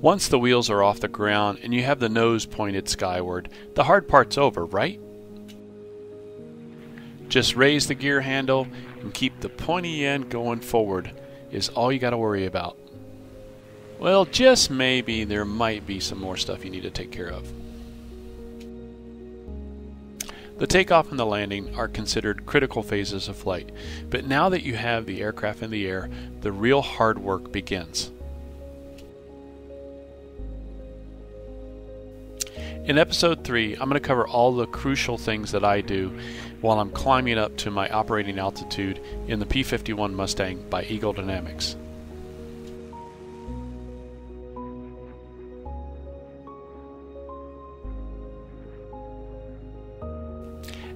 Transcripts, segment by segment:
Once the wheels are off the ground and you have the nose pointed skyward, the hard part's over, right? Just raise the gear handle and keep the pointy end going forward is all you got to worry about. Well, just maybe there might be some more stuff you need to take care of. The takeoff and the landing are considered critical phases of flight, but now that you have the aircraft in the air, the real hard work begins. In episode 3, I'm going to cover all the crucial things that I do while I'm climbing up to my operating altitude in the P 51 Mustang by Eagle Dynamics.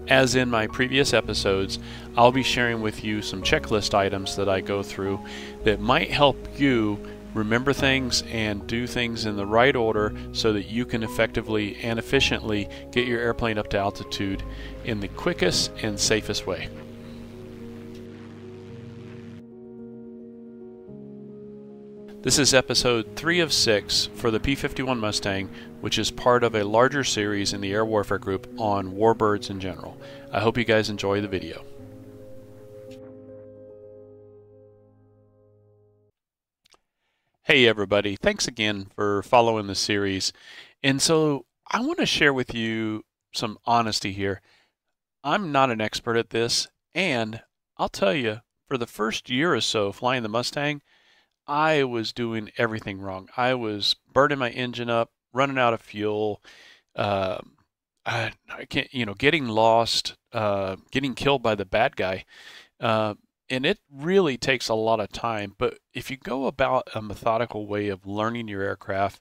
As in my previous episodes, I'll be sharing with you some checklist items that I go through that might help you remember things and do things in the right order so that you can effectively and efficiently get your airplane up to altitude in the quickest and safest way. This is episode 3 of 6 for the P 51 Mustang, which is part of a larger series in the Air Warfare Group on warbirds in general. I hope you guys enjoy the video. Hey, everybody. Thanks again for following the series. And so I want to share with you some honesty here. I'm not an expert at this, and I'll tell you, for the first year or so flying the Mustang, I was doing everything wrong. I was burning my engine up, running out of fuel, uh, I, I, can't, you know, getting lost, uh, getting killed by the bad guy. Uh, and it really takes a lot of time. But if you go about a methodical way of learning your aircraft,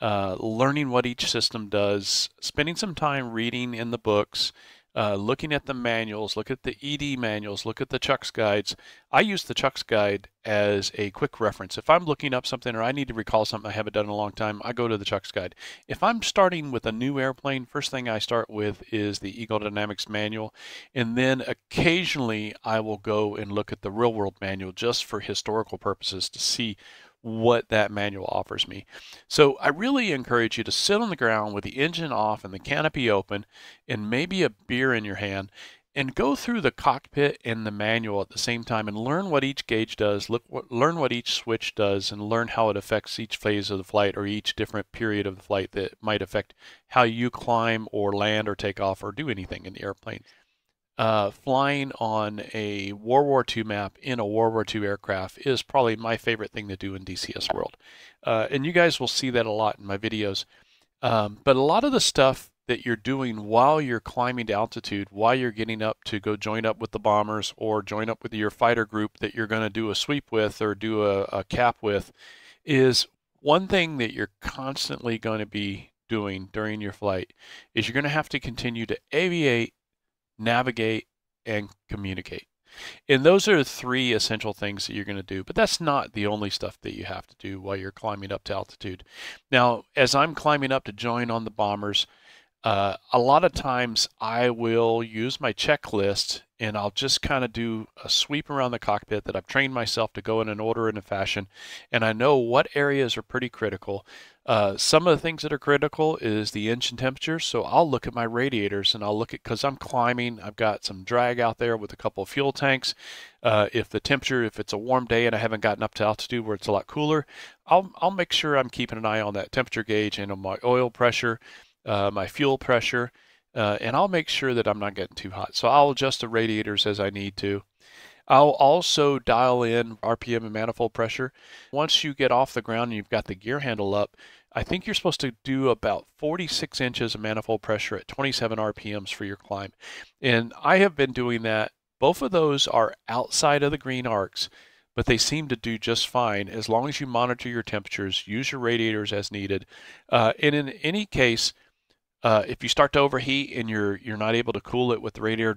uh, learning what each system does, spending some time reading in the books, uh, looking at the manuals, look at the ED manuals, look at the Chuck's guides. I use the Chuck's guide as a quick reference. If I'm looking up something or I need to recall something I haven't done in a long time, I go to the Chuck's guide. If I'm starting with a new airplane, first thing I start with is the Eagle Dynamics manual, and then occasionally I will go and look at the real world manual just for historical purposes to see what that manual offers me. So I really encourage you to sit on the ground with the engine off and the canopy open and maybe a beer in your hand and go through the cockpit and the manual at the same time and learn what each gauge does, look learn what each switch does and learn how it affects each phase of the flight or each different period of the flight that might affect how you climb or land or take off or do anything in the airplane uh, flying on a World War II map in a World War II aircraft is probably my favorite thing to do in DCS World. Uh, and you guys will see that a lot in my videos. Um, but a lot of the stuff that you're doing while you're climbing to altitude, while you're getting up to go join up with the bombers or join up with your fighter group that you're going to do a sweep with or do a, a cap with, is one thing that you're constantly going to be doing during your flight is you're going to have to continue to aviate navigate, and communicate. And those are three essential things that you're going to do, but that's not the only stuff that you have to do while you're climbing up to altitude. Now, as I'm climbing up to join on the bombers, uh, a lot of times I will use my checklist and I'll just kind of do a sweep around the cockpit that I've trained myself to go in an order and a fashion, and I know what areas are pretty critical. Uh, some of the things that are critical is the engine temperature. So I'll look at my radiators and I'll look at because I'm climbing. I've got some drag out there with a couple of fuel tanks. Uh, if the temperature, if it's a warm day and I haven't gotten up to altitude where it's a lot cooler, I'll I'll make sure I'm keeping an eye on that temperature gauge and on my oil pressure, uh, my fuel pressure, uh, and I'll make sure that I'm not getting too hot. So I'll adjust the radiators as I need to. I'll also dial in RPM and manifold pressure. Once you get off the ground and you've got the gear handle up, I think you're supposed to do about 46 inches of manifold pressure at 27 RPMs for your climb. And I have been doing that. Both of those are outside of the green arcs, but they seem to do just fine as long as you monitor your temperatures, use your radiators as needed. Uh, and in any case, uh, if you start to overheat and you're you're not able to cool it with the radiator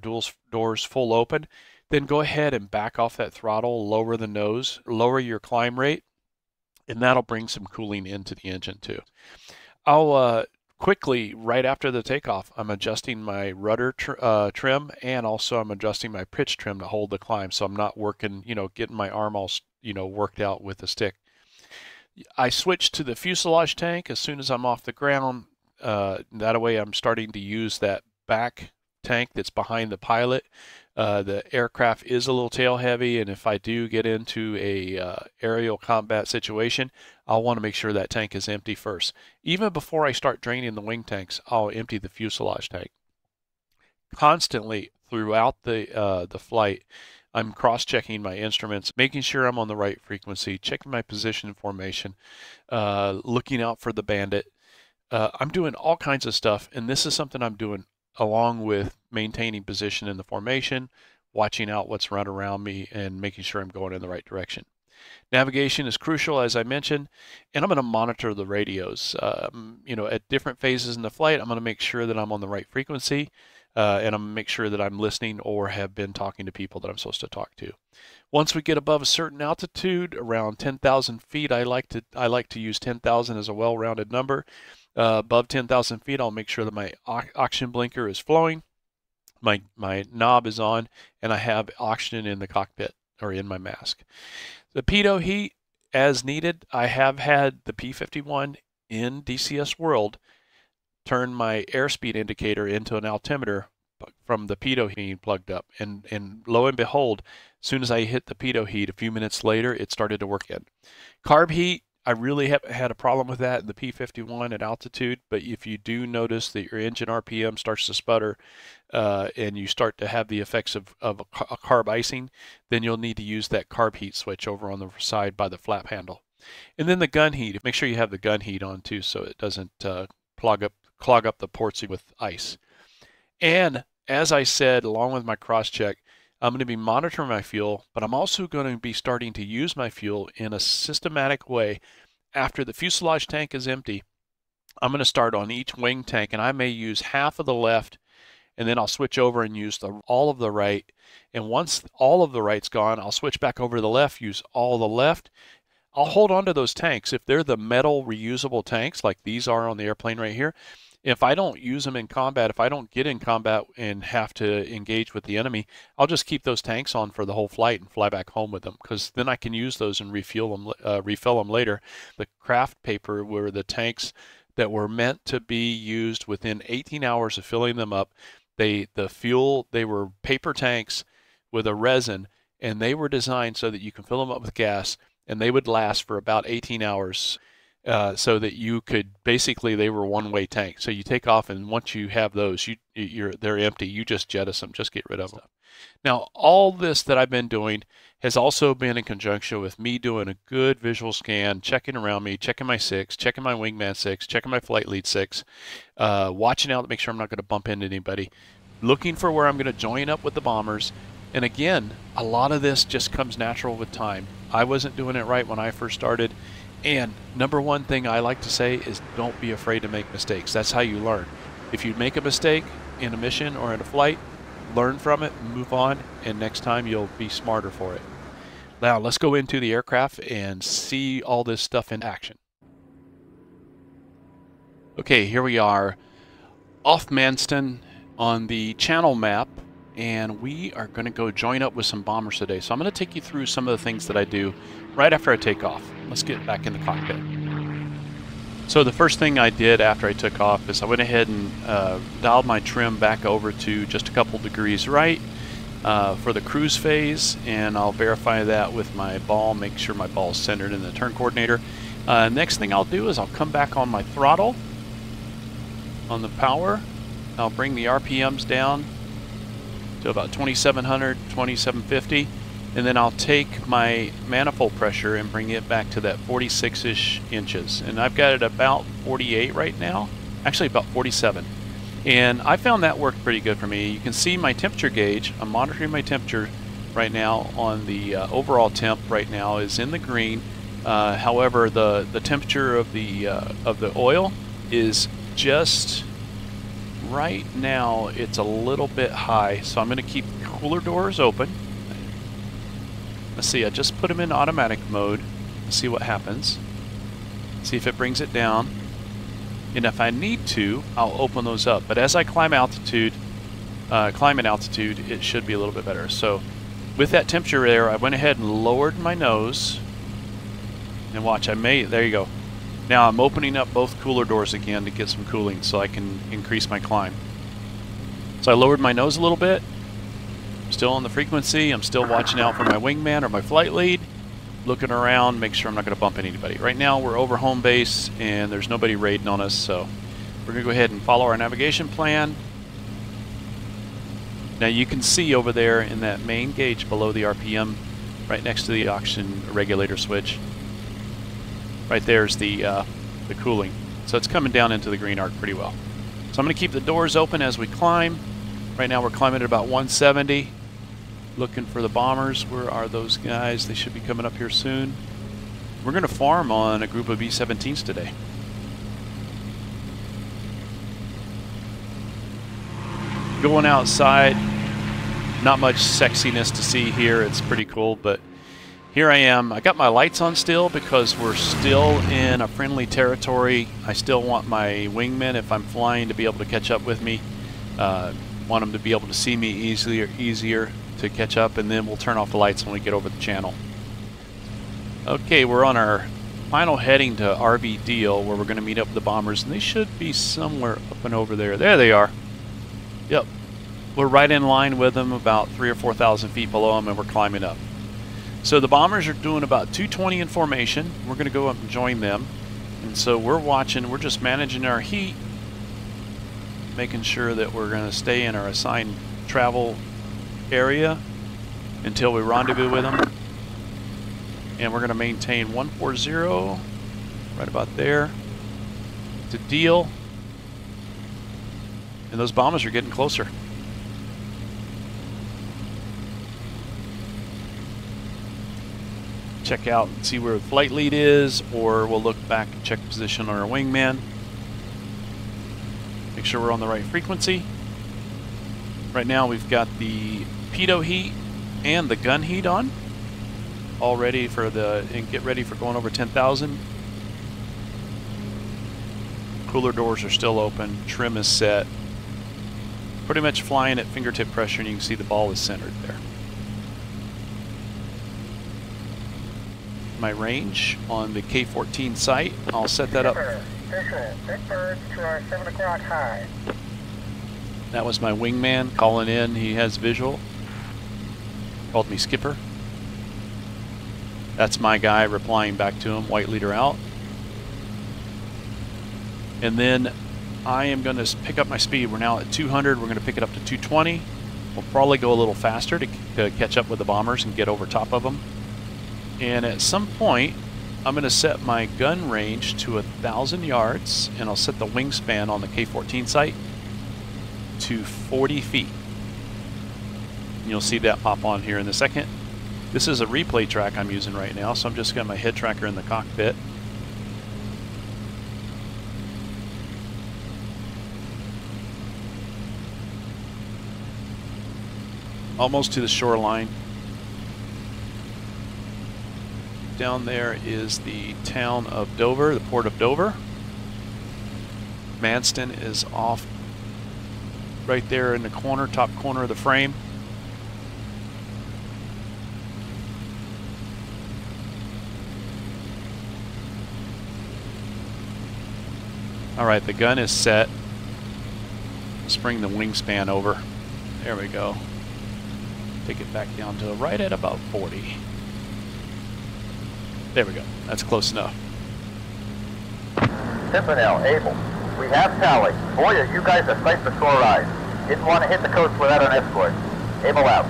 doors full open, then go ahead and back off that throttle, lower the nose, lower your climb rate, and that'll bring some cooling into the engine too. I'll uh, quickly, right after the takeoff, I'm adjusting my rudder tr uh, trim and also I'm adjusting my pitch trim to hold the climb so I'm not working, you know, getting my arm all, you know, worked out with the stick. I switch to the fuselage tank as soon as I'm off the ground. Uh, that way I'm starting to use that back tank that's behind the pilot. Uh, the aircraft is a little tail heavy, and if I do get into a uh, aerial combat situation, I'll want to make sure that tank is empty first. Even before I start draining the wing tanks, I'll empty the fuselage tank. Constantly throughout the uh, the flight, I'm cross-checking my instruments, making sure I'm on the right frequency, checking my position and formation, uh, looking out for the bandit. Uh, I'm doing all kinds of stuff, and this is something I'm doing along with maintaining position in the formation, watching out what's run around me, and making sure I'm going in the right direction. Navigation is crucial, as I mentioned, and I'm going to monitor the radios. Um, you know, at different phases in the flight, I'm going to make sure that I'm on the right frequency, uh, and I'm going to make sure that I'm listening or have been talking to people that I'm supposed to talk to. Once we get above a certain altitude, around 10,000 feet, I like to I like to use 10,000 as a well-rounded number uh, above 10,000 feet, I'll make sure that my oxygen blinker is flowing, my, my knob is on, and I have oxygen in the cockpit or in my mask. The pitot heat, as needed, I have had the P51 in DCS World turn my airspeed indicator into an altimeter from the pitot heat plugged up. And, and lo and behold, as soon as I hit the pitot heat, a few minutes later, it started to work in. Carb heat, I really haven't had a problem with that in the P51 at altitude, but if you do notice that your engine RPM starts to sputter uh, and you start to have the effects of, of a, a carb icing, then you'll need to use that carb heat switch over on the side by the flap handle. And then the gun heat, make sure you have the gun heat on too so it doesn't uh, clog up clog up the ports with ice. And as I said, along with my cross check, I'm going to be monitoring my fuel, but I'm also going to be starting to use my fuel in a systematic way. After the fuselage tank is empty, I'm going to start on each wing tank, and I may use half of the left, and then I'll switch over and use the, all of the right. And once all of the right's gone, I'll switch back over to the left, use all the left. I'll hold on to those tanks. If they're the metal reusable tanks, like these are on the airplane right here, if I don't use them in combat, if I don't get in combat and have to engage with the enemy, I'll just keep those tanks on for the whole flight and fly back home with them because then I can use those and refuel them, uh, refill them later. The kraft paper were the tanks that were meant to be used within 18 hours of filling them up. They the fuel they were paper tanks with a resin and they were designed so that you can fill them up with gas and they would last for about 18 hours uh, so that you could basically they were one way tank. So you take off and once you have those, you you're they're empty. You just jettison them, just get rid of them. Now all this that I've been doing has also been in conjunction with me doing a good visual scan, checking around me, checking my six, checking my wingman six, checking my flight lead six, uh, watching out to make sure I'm not going to bump into anybody, looking for where I'm going to join up with the bombers. And again, a lot of this just comes natural with time. I wasn't doing it right when I first started and number one thing I like to say is don't be afraid to make mistakes. That's how you learn. If you make a mistake in a mission or in a flight, learn from it, move on, and next time you'll be smarter for it. Now let's go into the aircraft and see all this stuff in action. Okay, here we are off Manston on the channel map and we are going to go join up with some bombers today. So I'm going to take you through some of the things that I do right after I take off. Let's get back in the cockpit. So the first thing I did after I took off is I went ahead and uh, dialed my trim back over to just a couple degrees right uh, for the cruise phase and I'll verify that with my ball, make sure my ball is centered in the turn coordinator. Uh, next thing I'll do is I'll come back on my throttle on the power. I'll bring the RPMs down to about 2700, 2750 and then I'll take my manifold pressure and bring it back to that 46-ish inches. And I've got it about 48 right now, actually about 47. And I found that worked pretty good for me. You can see my temperature gauge. I'm monitoring my temperature right now on the uh, overall temp right now is in the green. Uh, however, the, the temperature of the, uh, of the oil is just right now it's a little bit high. So I'm going to keep cooler doors open Let's see, I just put them in automatic mode. Let's see what happens. See if it brings it down. And if I need to, I'll open those up. But as I climb altitude, uh, climb in altitude, it should be a little bit better. So with that temperature there, I went ahead and lowered my nose And watch, I may, there you go. Now I'm opening up both cooler doors again to get some cooling so I can increase my climb. So I lowered my nose a little bit. Still on the frequency. I'm still watching out for my wingman or my flight lead. Looking around, make sure I'm not going to bump anybody. Right now we're over home base and there's nobody raiding on us, so we're going to go ahead and follow our navigation plan. Now you can see over there in that main gauge below the RPM, right next to the oxygen regulator switch, right there's the, uh, the cooling. So it's coming down into the green arc pretty well. So I'm going to keep the doors open as we climb. Right now we're climbing at about 170. Looking for the bombers. Where are those guys? They should be coming up here soon. We're going to farm on a group of B-17s today. Going outside, not much sexiness to see here. It's pretty cool, but here I am. I got my lights on still because we're still in a friendly territory. I still want my wingmen, if I'm flying, to be able to catch up with me. Uh, want them to be able to see me easier, easier to catch up, and then we'll turn off the lights when we get over the channel. Okay, we're on our final heading to RV Deal, where we're going to meet up with the bombers, and they should be somewhere up and over there. There they are. Yep. We're right in line with them, about three or 4,000 feet below them, and we're climbing up. So the bombers are doing about 220 in formation. We're going to go up and join them. And so we're watching, we're just managing our heat, making sure that we're going to stay in our assigned travel area until we rendezvous with them. And we're going to maintain 140 right about there to deal. And those bombers are getting closer. Check out and see where the flight lead is, or we'll look back and check position on our wingman. Make sure we're on the right frequency. Right now we've got the pitot heat and the gun heat on. All ready for the, and get ready for going over 10,000. Cooler doors are still open, trim is set. Pretty much flying at fingertip pressure and you can see the ball is centered there. My range on the K14 sight. I'll set that up. That was my wingman calling in. He has visual. Called me Skipper. That's my guy replying back to him, white leader out. And then I am going to pick up my speed. We're now at 200. We're going to pick it up to 220. We'll probably go a little faster to, to catch up with the bombers and get over top of them. And at some point, I'm going to set my gun range to a thousand yards, and I'll set the wingspan on the K-14 sight to 40 feet. You'll see that pop on here in a second. This is a replay track I'm using right now, so I'm just got my head tracker in the cockpit. Almost to the shoreline. Down there is the town of Dover, the port of Dover. Manston is off right there in the corner, top corner of the frame. All right, the gun is set. Let's bring the wingspan over. There we go. Take it back down to right at about 40. There we go. That's close enough. Pimpernel, Able. We have tally. Boy, are you guys a sight for sore eyes. Didn't want to hit the coast without an escort. Able out.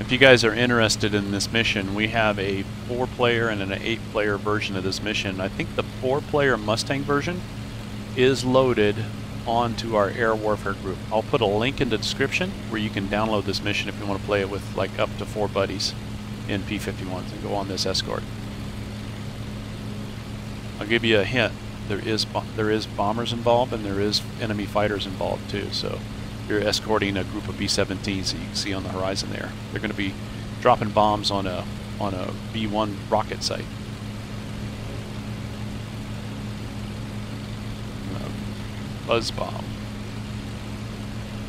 If you guys are interested in this mission, we have a four-player and an eight-player version of this mission. I think the four-player Mustang version is loaded onto our air warfare group. I'll put a link in the description where you can download this mission if you want to play it with like up to four buddies in P-51s and go on this escort. I'll give you a hint. There is there is bombers involved and there is enemy fighters involved too. So you're escorting a group of B-17s that you can see on the horizon there. They're going to be dropping bombs on a on a V-1 rocket site. Buzz bomb.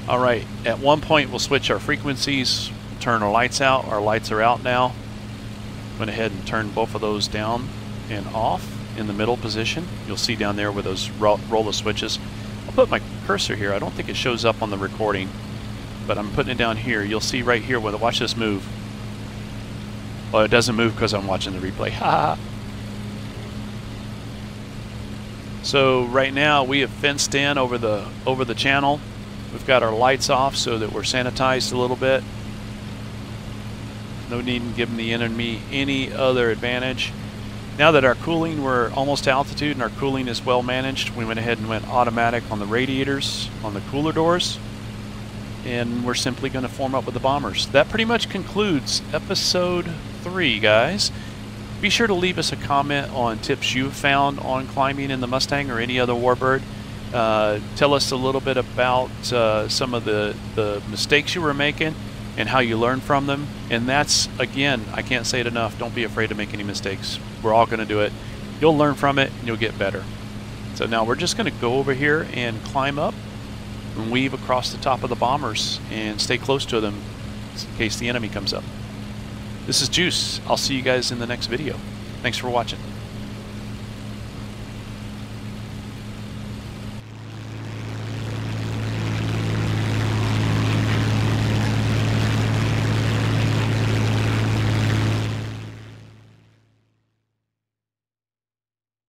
All right, at one point we'll switch our frequencies turn our lights out. Our lights are out now. Went ahead and turned both of those down and off in the middle position. You'll see down there where those roll, roll of switches. I'll put my cursor here. I don't think it shows up on the recording, but I'm putting it down here. You'll see right here, where when watch this move. Well, it doesn't move because I'm watching the replay. Ha! so right now we have fenced in over the over the channel. We've got our lights off so that we're sanitized a little bit. No need in giving the enemy any other advantage. Now that our cooling, we're almost altitude and our cooling is well managed, we went ahead and went automatic on the radiators, on the cooler doors, and we're simply going to form up with the bombers. That pretty much concludes episode 3, guys. Be sure to leave us a comment on tips you've found on climbing in the Mustang or any other warbird. Uh, tell us a little bit about uh, some of the, the mistakes you were making and how you learn from them. And that's, again, I can't say it enough. Don't be afraid to make any mistakes. We're all going to do it. You'll learn from it and you'll get better. So now we're just going to go over here and climb up and weave across the top of the bombers and stay close to them in case the enemy comes up. This is Juice. I'll see you guys in the next video. Thanks for watching.